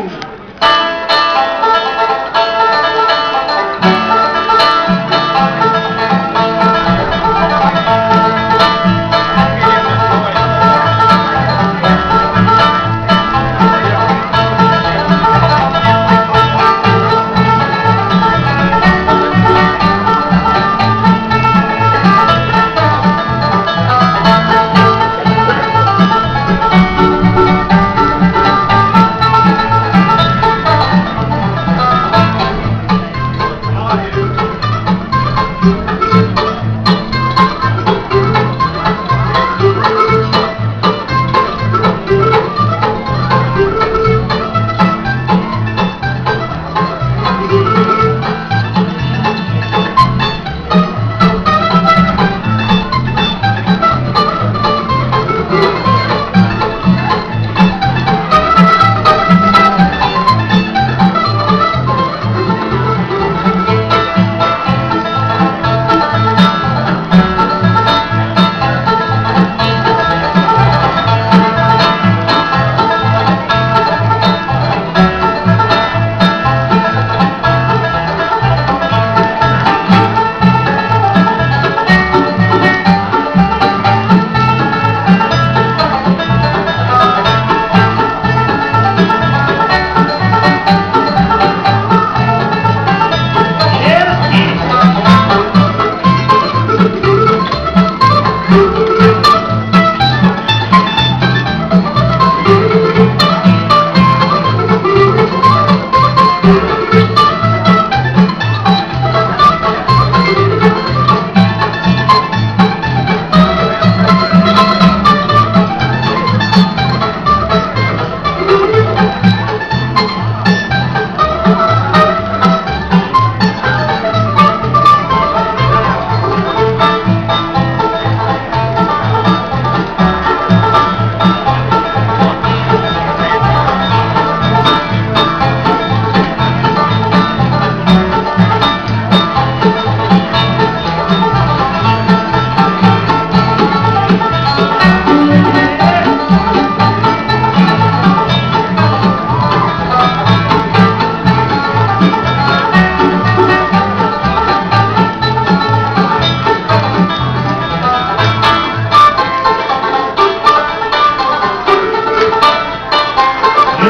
Everybody's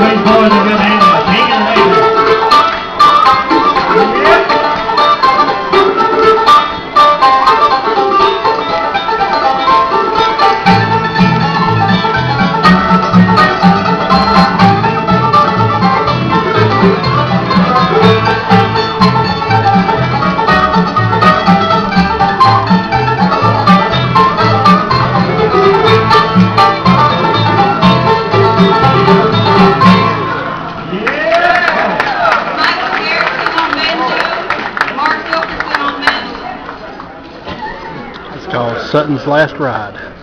vai embora, meu. Called Sutton's Last Ride.